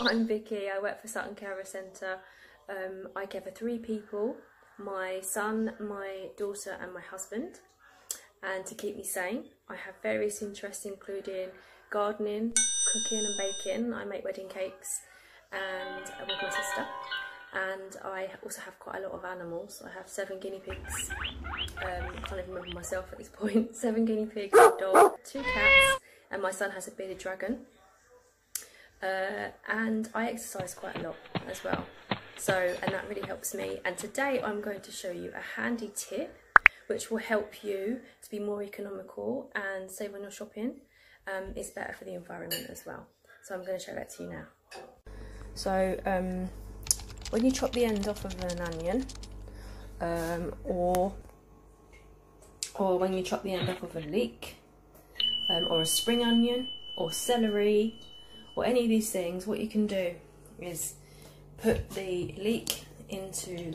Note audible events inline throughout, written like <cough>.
I'm Vicky, I work for Sutton Carer Centre. Um, I care for three people, my son, my daughter and my husband. And to keep me sane, I have various interests including gardening, cooking and baking. I make wedding cakes and with my sister. And I also have quite a lot of animals. I have seven guinea pigs. Um, I can't even remember myself at this point. <laughs> Seven guinea pigs, a dog, two cats, and my son has a bearded dragon uh, and I exercise quite a lot as well. So and that really helps me. And today I'm going to show you a handy tip which will help you to be more economical and save on your shopping. Um, it's better for the environment as well. So I'm going to show that to you now. So um, when you chop the end off of an onion um, or or when you chop the end off of a leek um, or a spring onion or celery or any of these things, what you can do is put the leek into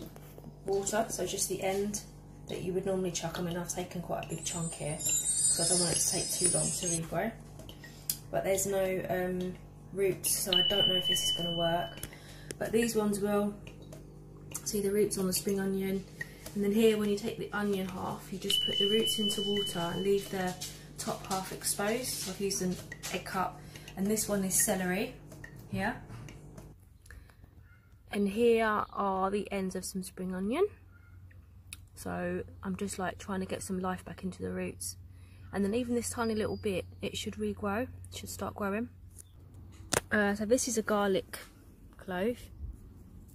water, so just the end that you would normally chuck. I mean, I've taken quite a big chunk here because I don't want it to take too long to regrow. But there's no um, roots, so I don't know if this is going to work. But these ones will. See the roots on the spring onion. And then here, when you take the onion half, you just put the roots into water and leave the top half exposed. So I've used an egg cup and this one is celery here and here are the ends of some spring onion. So I'm just like trying to get some life back into the roots. And then even this tiny little bit it should regrow should start growing. Uh, so this is a garlic clove.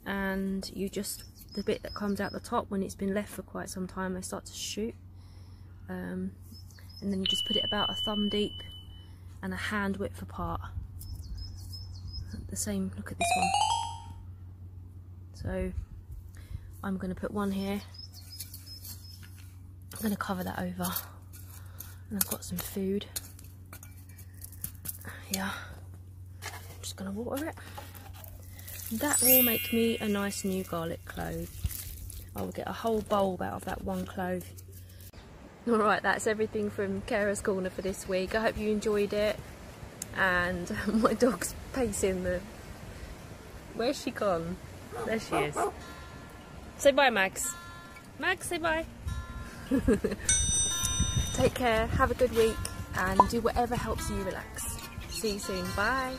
And you just the bit that comes out the top when it's been left for quite some time they start to shoot. Um, and then you just put it about a thumb deep and a hand width apart. The same, look at this one. So I'm going to put one here. I'm going to cover that over. And I've got some food. Yeah. I'm just going to water it. That will make me a nice new garlic clove. I will get a whole bulb out of that one clove. <laughs> Alright, that's everything from Carer's Corner for this week. I hope you enjoyed it. And <laughs> my dog's pacing the... Where's she gone? There she is. Say bye, Max. Max, say bye. <laughs> Take care, have a good week, and do whatever helps you relax. See you soon. Bye.